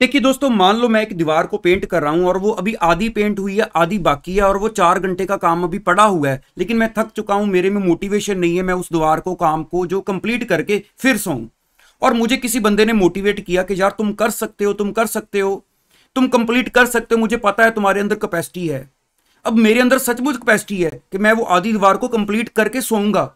देखिए दोस्तों, मान लो मैं एक दीवार को पेंट कर रहा हूँ और वो अभी आधी पेंट हुई है, आधी बाकी है और वो चार घंटे का काम अभी पड़ा हुआ है, लेकिन मैं थक चुका हूँ, मेरे में मोटिवेशन नहीं है, मैं उस दीवार को, काम को जो कंप्लीट करके फिर सोऊं। और मुझे किसी बंदे ने मोटिवेट किया कि यार तुम कर सकते हो, तुम कर सकते हो, तुम कंप्लीट कर सकते हो, मुझे पता है तुम्हारे अंदर कैपेसिटी है। अब मेरे अंदर सचमुच कैपेसिटी है कि मैं वो आधी दीवार को कंप्लीट करके सोऊँगा।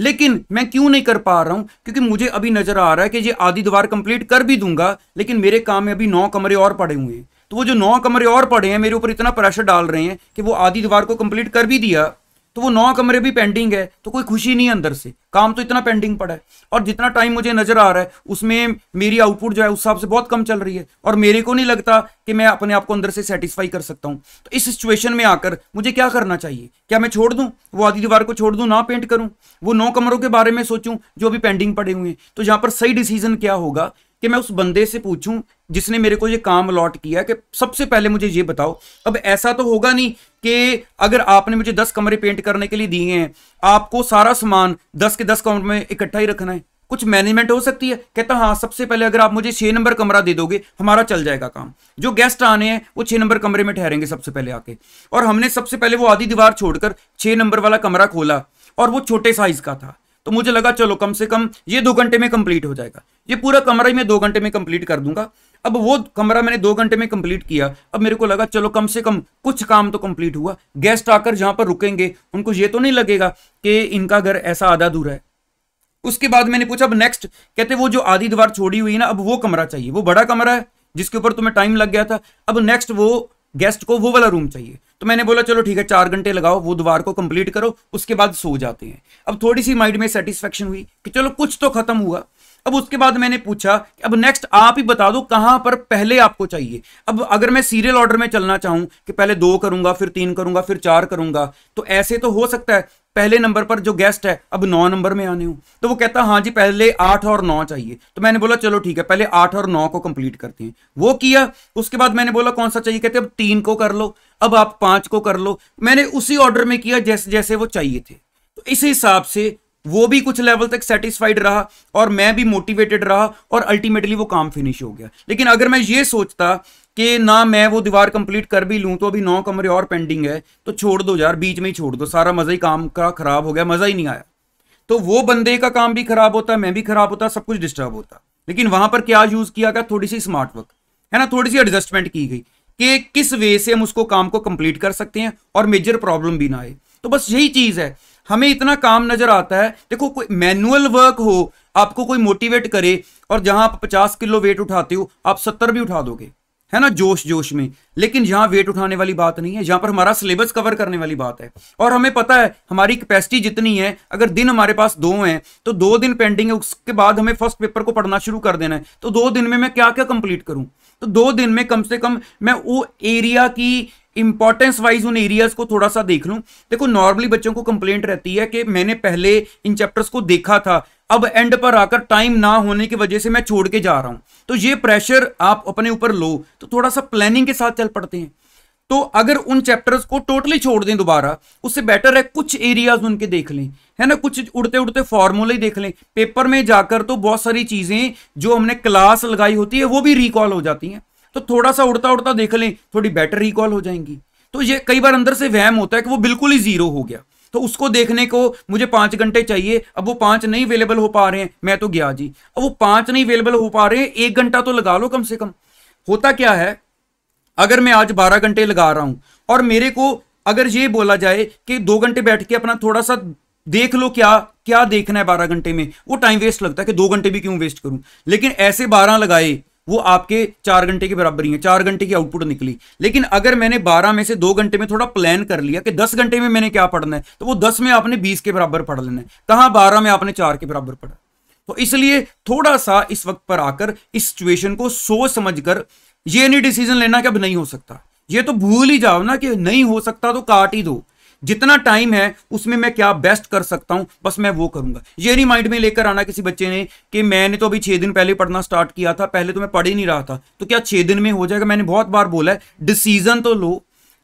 लेकिन मैं क्यों नहीं कर पा रहा हूँ? क्योंकि मुझे अभी नज़र आ रहा है कि ये आधी दीवार कंप्लीट कर भी दूँगा, लेकिन मेरे काम में अभी नौ कमरे और पड़े हुए हैं। तो वो जो नौ कमरे और पड़े हैं, मेरे ऊपर इतना प्रेशर डाल रहे हैं कि वो आधी दीवार को कंप्लीट कर भी दिया। तो वो नौ कमरे भी पेंडिंग है तो कोई खुशी नहीं है अंदर से। काम तो इतना पेंडिंग पड़ा है। और जितना टाइम मुझे नज़र आ रहा है, उसमें मेरी आउटपुट जो है, उस हिसाब से बहुत कम चल रही है। और मेरे को नहीं लगता कि मैं अपने आप को अंदर से सेटिस्फाई कर सकता हूँ। तो इस सिचुएशन में आकर मुझे क्या करना चाहिए? क्या मैं छोड़ दूँ? वो आधी दीवार को छोड़ दूँ, ना पेंट करूँ? वो नौ कमरों के बारे में सोचूं, जो अभी पेंडिंग पड़े हुए हैं। तो यहाँ पर सही डिसीज़न क्या होगा कि मैं उस बंदे से पूछूँ जिसने मेरे को ये काम अलॉट किया कि सबसे पहले मुझे ये बताओ। अब ऐसा तो होगा नहीं कि अगर आपने मुझे दस कमरे पेंट करने के लिए दिए हैं, आपको सारा सामान दस के दस कमरे में इकट्ठा ही रखना है। कुछ मैनेजमेंट हो सकती है, कहता हाँ सबसे पहले अगर आप मुझे छः नंबर कमरा दे दोगे, हमारा चल जाएगा काम। जो गेस्ट आने हैं, वो छः नंबर कमरे में ठहरेंगे सबसे पहले आके। और हमने सबसे पहले वो आधी दीवार छोड़कर छः नंबर वाला कमरा खोला, और वो छोटे साइज़ का था। तो मुझे लगा, चलो, कम से कम ये दो घंटे में कंप्लीट हो जाएगा। ये पूरा कमरा ही मैं दो घंटे में कंप्लीट कर दूँगा। अब वो कमरा मैंने दो घंटे में कंप्लीट किया। अब मेरे को लगा, चलो, कम से कम कुछ काम तो कंप्लीट हुआ। गेस्ट आकर जहाँ पर रुकेंगे, उनको ये तो नहीं लगेगा कि इनका घर ऐसा आधा दूर है। उसके बाद मैंने पूछा, अब नेक्स्ट कहते, वो जो आधी दीवार छोड़ी हुई है ना, अब वो कमरा चाहिए। वो बड़ा कमरा है, जिसके ऊपर तुम्हें टाइम लग गया था। अब नेक्स्ट वो गेस्ट को वो वाला रूम चाहिए। तो मैंने बोला, चलो ठीक है, चार घंटे लगाओ वो को कंप्लीट करो, उसके बाद सो जाते हैं। अब थोड़ी सी माइंड में सेटिस्फेक्शन हुई कि चलो कुछ तो खत्म हुआ। अब उसके बाद मैंने पूछा कि अब नेक्स्ट आप ही बता दो कहाँ पर पहले आपको चाहिए। अब अगर मैं सीरियल ऑर्डर में चलना चाहूँ कि पहले दो करूँगा, फिर तीन करूँगा, फिर चार करूँगा तो ऐसे तो हो सकता है, पहले नंबर पर जो गेस्ट है, अब नौ नंबर में आने हो। तो वो कहता हाँ जी, पहले आठ और नौ चाहिए। तो मैंने बोला, चलो ठीक है, पहले आठ और नौ को कंप्लीट करते हैं। वो किया, उसके बाद मैंने बोला, कौन सा चाहिए? कहते, अब तीन को कर लो, अब आप पाँच को कर लो। मैंने उसी ऑर्डर में किया जैसे जैसे वो चाहिए थे। तो इस हिसाब से वो भी कुछ लेवल तक सेटिस्फाइड रहा और मैं भी मोटिवेटेड रहा और अल्टीमेटली वो काम फिनिश हो गया। लेकिन अगर मैं ये सोचता कि ना मैं वो दीवार कंप्लीट कर भी लूँ तो अभी नौ कमरे और पेंडिंग है तो छोड़ दो यार, बीच में ही छोड़ दो। सारा मज़ा ही काम का खराब हो गया, मज़ा ही नहीं आया। तो वो बंदे का काम भी खराब होता, मैं भी खराब होता, सब कुछ डिस्टर्ब होता। लेकिन वहाँ पर क्या यूज़ किया गया? थोड़ी सी स्मार्ट वर्क है ना? थोड़ी सी एडजस्टमेंट की गई कि किस वे से हम उसको काम को कंप्लीट कर सकते हैं और मेजर प्रॉब्लम भी ना आए। तो बस यही चीज़ है हमें इतना काम नज़र आता है। देखो, कोई मैनुअल वर्क हो, आपको कोई मोटिवेट करे, और जहाँ आप पचास किलो वेट उठाते हो, आप सत्तर भी उठा दोगे। है ना, जोश जोश में। लेकिन यहाँ वेट उठाने वाली बात नहीं है जहाँ पर हमारा सिलेबस कवर करने वाली बात है। और हमें पता है, हमारी कैपेसिटी जितनी है, अगर दिन हमारे पास दो हैं तो दो दिन पेंडिंग है, उसके बाद हमें फ़र्स्ट पेपर को पढ़ना शुरू कर देना है। तो दो दिन में मैं क्या क्या कंप्लीट करूँ? तो दो दिन में कम से कम मैं वो एरिया की इंपॉर्टेंस वाइज उन एरियाज़ को थोड़ा सा देख लूँ। देखो नॉर्मली बच्चों को कंप्लेंट रहती है कि मैंने पहले इन चैप्टर्स को देखा था। अब एंड पर आकर टाइम ना होने की वजह से मैं छोड़ के जा रहा हूँ। तो ये प्रेशर आप अपने ऊपर लो। तो थोड़ा सा प्लानिंग के साथ चल पड़ते हैं। तो अगर उन चैप्टर्स को टोटली छोड़ दें दोबारा, उससे बेटर है कुछ एरियाज़ उनके देख लें। है ना? कुछ उड़ते उड़ते फॉर्मूले देख लें। पेपर में जाकर तो बहुत सारी चीज़ें जो हमने क्लास लगाई होती है, वो भी रिकॉल हो जाती हैं। तो थोड़ा सा उड़ता उड़ता देख लें, थोड़ी बेटर रिकॉल हो जाएँगी। तो ये कई बार अंदर से वहम होता है कि वो बिल्कुल ही ज़ीरो हो गया। तो उसको देखने को मुझे पाँच घंटे चाहिए। अब वो पाँच नहीं अवेलेबल हो पा रहे हैं। मैं तो गया जी। अब वो पाँच नहीं अवेलेबल हो पा रहे हैं, एक घंटा तो लगा लो कम से कम। होता क्या है, अगर मैं आज बारह घंटे लगा रहा हूँ और मेरे को अगर ये बोला जाए कि दो घंटे बैठ के अपना थोड़ा सा देख लो क्या क्या देखना है बारह घंटे में, वो टाइम वेस्ट लगता है कि दो घंटे भी क्यों वेस्ट करूँ। लेकिन ऐसे बारह लगाए वो आपके चार घंटे के बराबर ही है, चार घंटे की आउटपुट निकली। लेकिन अगर मैंने बारह में से दो घंटे में थोड़ा प्लान कर लिया कि दस घंटे में मैंने क्या पढ़ना है तो वो दस में आपने बीस के बराबर पढ़ लेना है। कहाँ बारह में आपने चार के बराबर पढ़ा? तो इसलिए थोड़ा सा इस वक्त पर आकर इस सिचुएशन को सोच समझ कर ये नहीं डिसीज़न लेना कि अब नहीं हो सकता। ये तो भूल ही जाओ ना कि नहीं हो सकता तो काट ही दो। जितना टाइम है, उसमें मैं क्या बेस्ट कर सकता हूँ? बस मैं वो करूँगा। ये नहीं माइंड में लेकर आना किसी बच्चे ने कि मैंने तो अभी छह दिन पहले पढ़ना स्टार्ट किया था, पहले तो मैं पढ़ ही नहीं रहा था। तो क्या छह दिन में हो जाएगा? मैंने बहुत बार बोला है डिसीज़न तो लो।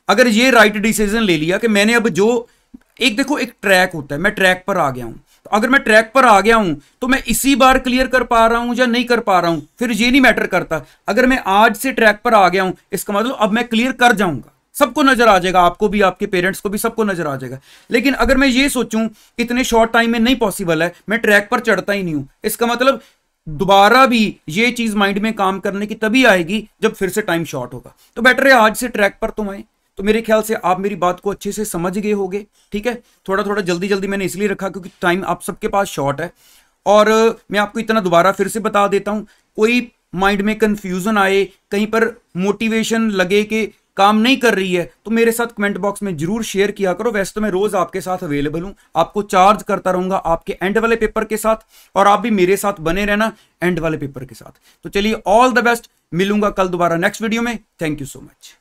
अगर ये राइट डिसीज़न ले लिया कि मैंने अब जो, एक देखो, एक ट्रैक होता है, मैं ट्रैक पर आ गया हूँ। तो अगर मैं ट्रैक पर आ गया हूँ तो मैं इसी बार क्लियर कर पा रहा हूँ या नहीं कर पा रहा हूँ? फिर ये नहीं मैटर करता। अगर मैं आज से ट्रैक पर आ गया हूँ, इसका मतलब अब मैं क्लियर कर जाऊँगा। सबको नज़र आ जाएगा, आपको भी, आपके पेरेंट्स को भी सबको नज़र आ जाएगा। लेकिन अगर मैं ये सोचूं इतने शॉर्ट टाइम में नहीं पॉसिबल है, मैं ट्रैक पर चढ़ता ही नहीं हूँ। इसका मतलब दोबारा भी ये चीज़ माइंड में काम करने की तभी आएगी जब फिर से टाइम शॉर्ट होगा। तो बेटर है आज से ट्रैक पर तुम आए। तो मेरे ख्याल से आप मेरी बात को अच्छे से समझ गए होगे, ठीक है? थोड़ा थोड़ा जल्दी जल्दी मैंने इसलिए रखा क्योंकि टाइम आप सबके पास शॉर्ट है। और मैं आपको इतना दोबारा फिर से बता देता हूँ, कोई माइंड में कंफ्यूजन आए, कहीं पर मोटिवेशन लगे कि काम नहीं कर रही है तो मेरे साथ कमेंट बॉक्स में ज़रूर शेयर किया करो। वैसे तो मैं रोज आपके साथ अवेलेबल हूँ। आपको चार्ज करता रहूँगा आपके एंड वाले पेपर के साथ और आप भी मेरे साथ बने रहना एंड वाले पेपर के साथ। तो चलिए ऑल द बेस्ट मिलूँगा कल दोबारा नेक्स्ट वीडियो में। Thank you so much